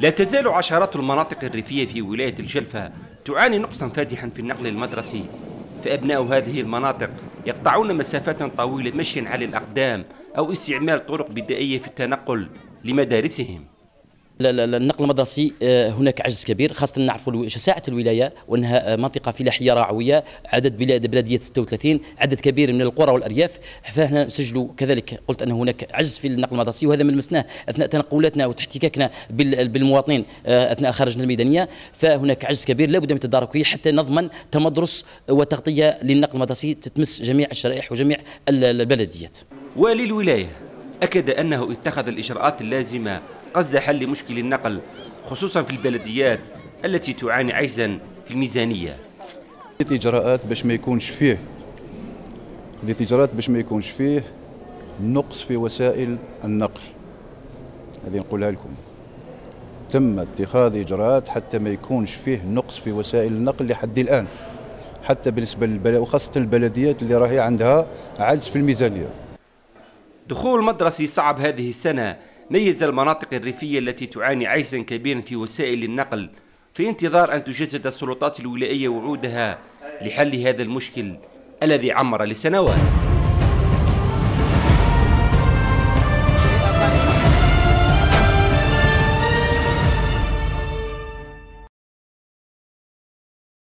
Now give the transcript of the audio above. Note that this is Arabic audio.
لا تزال عشرات المناطق الريفية في ولاية الجلفة تعاني نقصا فادحا في النقل المدرسي فأبناء هذه المناطق يقطعون مسافات طويلة مشيا على الأقدام أو استعمال طرق بدائية في التنقل لمدارسهم. النقل المدرسي آه، هناك عجز كبير خاصة نعرفوا شساعة الولاية وأنها آه، منطقة فلاحية راعوية عدد بلاد بلادية 36 عدد كبير من القرى والأرياف. فهنا نسجلوا كذلك قلت أن هناك عجز في النقل المدرسي وهذا من لمسناه أثناء تنقلاتنا واحتكاكنا بالمواطنين آه، أثناء خرجنا الميدانية. فهناك عجز كبير لابد من تداركه حتى نضمن تمدرس وتغطية للنقل المدرسي تتمس جميع الشرائح وجميع البلديات. والي الولاية أكد أنه اتخذ الإجراءات اللازمة قصد حل مشكل النقل خصوصا في البلديات التي تعاني عجزا في الميزانية. إجراءات باش ما يكونش فيه إجراءات باش ما يكونش فيه نقص في وسائل النقل. هذه نقولها لكم. تم اتخاذ إجراءات حتى ما يكونش فيه نقص في وسائل النقل لحد الآن حتى بالنسبة للبلد وخاصة البلديات اللي راهي عندها عجز في الميزانية. دخول مدرسي صعب هذه السنة ميز المناطق الريفية التي تعاني عجزا كبيرا في وسائل النقل في انتظار أن تجسد السلطات الولائية وعودها لحل هذا المشكل الذي عمر لسنوات.